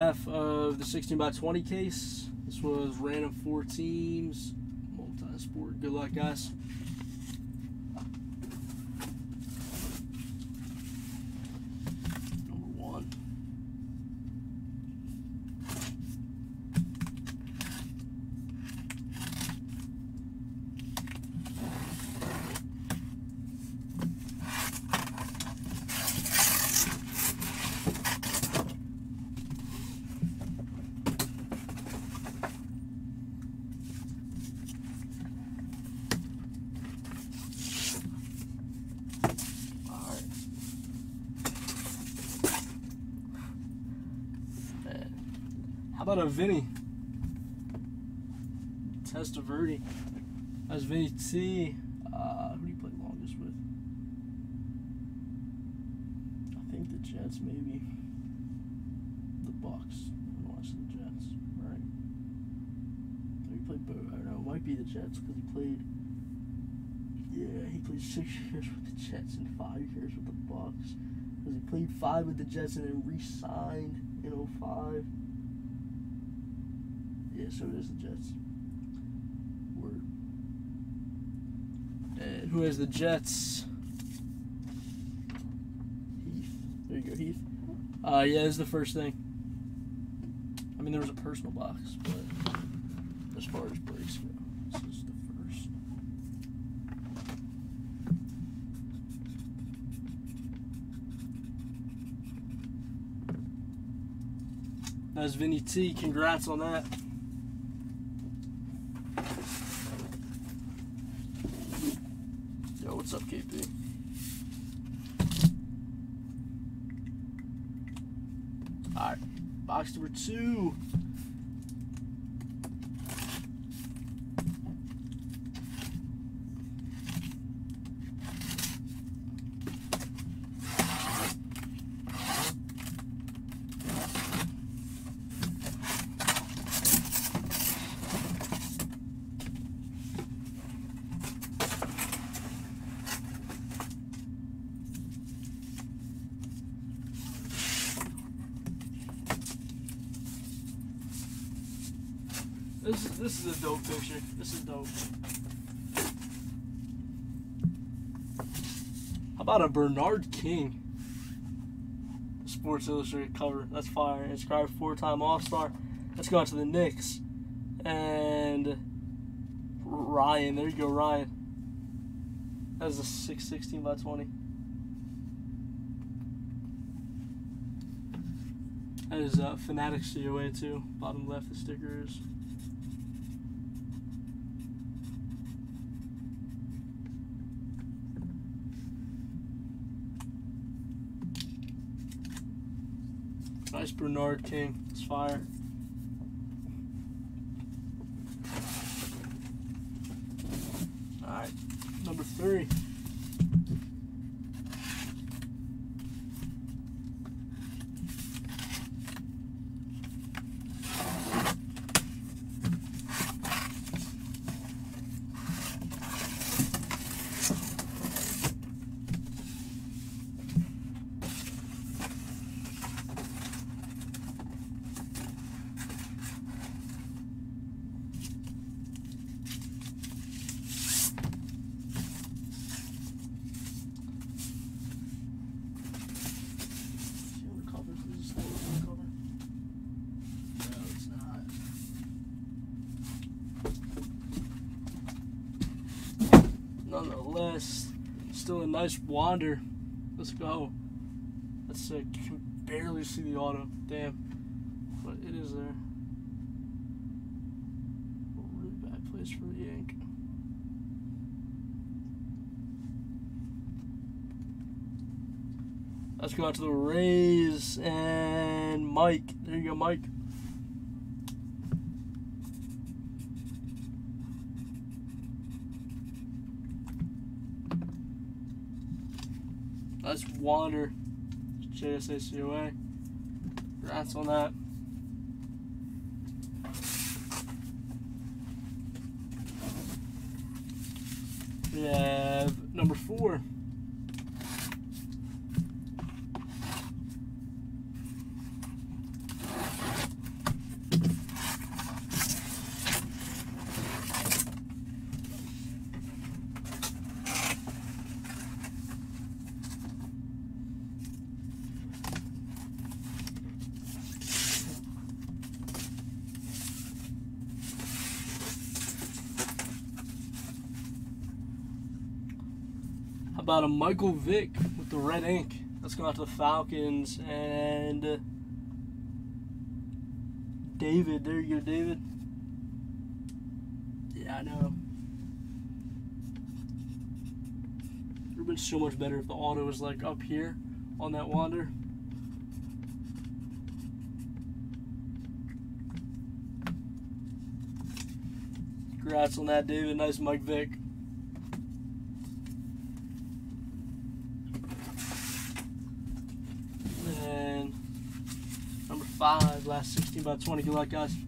half of the 16 by 20 case. This was random four teams, multi-sport. Good luck, guys. Number one. All right. Man. How about a Vinny? Testaverde. That's Vinny T. Uh, who do you play longest with? I think the Jets, maybe. The Bucs. I watch the Jets, right? Or he played. I don't know. It might be the Jets because he played. Yeah, he played six years with the Jets and five years with the Bucs. Because he played five with the Jets and then re-signed in 05. Yeah, so it is the Jets. Word. And who has the Jets? Heath. There you go, Heath. Uh, yeah, is the first thing. I mean, there was a personal box, but as far as breaks go, this is the first. That's Vinny T. Congrats on that. Yo, what's up, KP? Alright, box number two. This is this is a dope picture. This is dope. How about a Bernard King? Sports Illustrated cover. That's fire. Inscribed four-time All-Star. Let's go to the Knicks. And Ryan. There you go, Ryan. That's a 616 by 20. That is uh, Fanatics COA too. Bottom left, the sticker Nice Bernard King. It's fire. Alright, number three. See on the cover? Is this the cover? No, it's not. Still a nice Wander. Let's go. That's sick. You can barely see the auto. Damn. But it is there. A really bad place for the ink. Let's go out to the Rays and Mike. There you go, Mike. That's Wander. JSA COA. Congrats on that. We have number four. About a Michael Vick with the red ink? That's going out to the Falcons and uh, David. There you go, David. Yeah, I know. It would have been so much better if the auto was like up here on that Wander. Congrats on that, David. Nice Mike Vick. And number five, last 16 by 20. Good luck, guys.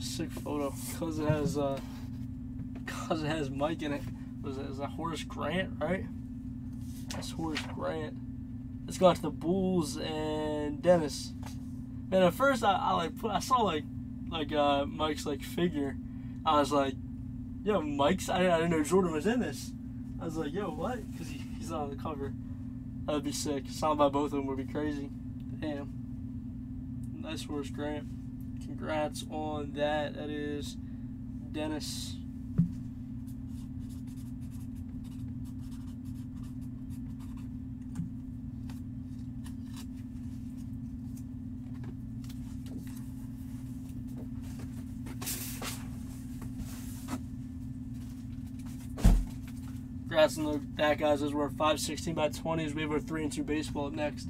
Sick photo because it has uh because it has Mike in it. Was it is that Horace Grant, right? That's Horace Grant. Let's go out to the Bulls and Dennis. Man, at first I, I like put, I saw like like uh Mike's like figure. I was like, yo, Mike's. I, I didn't know Jordan was in this. I was like, yo, what? Because he, he's not on the cover. That'd be sick. Signed by both of them would be crazy. Damn. Nice Horace Grant congrats on that. That is Dennis. Congrats on the that, guys. Those were 5 16 by 20s. We have our 3 and 2 baseball up next.